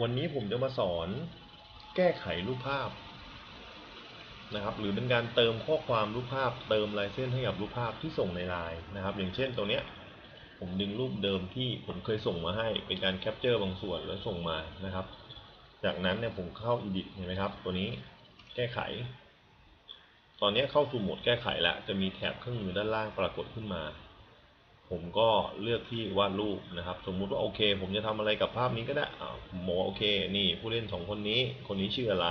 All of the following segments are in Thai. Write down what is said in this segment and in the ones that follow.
วันนี้ผมจะมาสอนแก้ไขรูปภาพนะครับ หรือเป็นการเติมข้อความรูปภาพ เติมลายเส้นให้กับรูปภาพที่ส่งในไลน์นะครับ อย่างเช่นตัวเนี้ย ผมดึงรูปเดิมที่ผมเคยส่งมาให้ เป็นการ capture บางส่วนแล้วส่งมานะครับ จากนั้นเนี่ยผมเข้า edit เห็นไหมครับ ตัวนี้แก้ไข ตอนนี้เข้าสู่โหมดแก้ไขแล้วจะมีแถบเครื่องมือด้านล่างปรากฏขึ้นมา ผมก็เลือกที่วาดรูปนะครับ สมมุติว่าโอเค ผมจะทำอะไรกับภาพนี้ก็ได้ผมบอกว่าโอเค นี่ผู้เล่นสองคนนี้ คนนี้ชื่ออะไร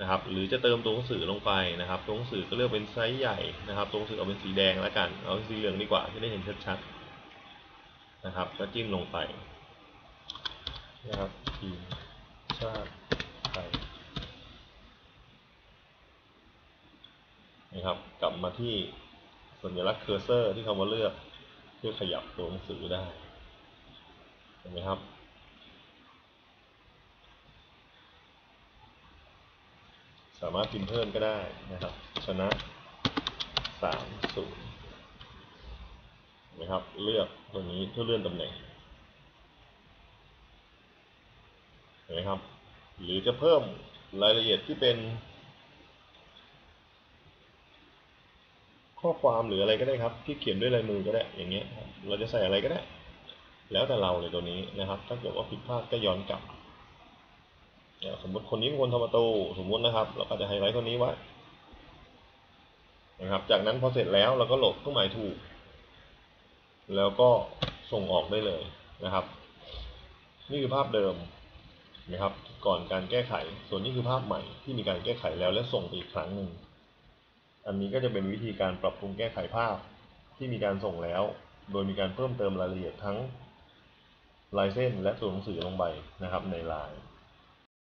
นะครับ หรือจะเติมตัวหนังสือลงไปนะครับตัวหนังสือก็เลือกเป็นไซส์ใหญ่นะครับตัวหนังสือเอาเป็นสีแดงแล้วกัน เอาสีเหลืองดีกว่าจะได้เห็นชัดๆนะครับ ก็จิ้มลงไปนะครับทีมชาติไทยนะครับ กลับมาที่ สัญลักษณ์เคอร์เซอร์ที่เขามาเลือก เพื่อขยับตัวหนังสือได้เห็นไหมครับ สามารถพิมพ์เพิ่มก็ได้นะครับ ชนะสามศูนย์นะครับ เลือกตัวนี้เพื่อเลื่อนตำแหน่งเห็นไหมครับ หรือจะเพิ่มรายละเอียดที่เป็น ข้อความหรืออะไรก็ได้ครับ ที่เขียนด้วยลายมือก็ได้อย่างเงี้ยครับเราจะใส่อะไรก็ได้ แล้วแต่เราเลยตัวนี้นะครับ ถ้าเกิดว่าผิดพลาดก็ย้อนกลับสมมติคนนี้เป็นคนทำประตูสมมตินะครับ เราก็จะไฮไลท์คนนี้ไว้นะครับ จากนั้นพอเสร็จแล้วเราก็โหลดเครื่องหมายถูก แล้วก็ส่งออกได้เลยนะครับ นี่คือภาพเดิมนะครับ ก่อนการแก้ไข ส่วนนี้คือภาพใหม่ที่มีการแก้ไขแล้วและส่งไปอีกครั้งหนึ่ง อันนี้ก็จะเป็นวิธีการปรับปรุงแก้ไขภาพที่มีการส่งแล้ว โดยมีการเพิ่มเติมรายละเอียดทั้งลายเส้นและตัวหนังสือลงไปนะครับในลาย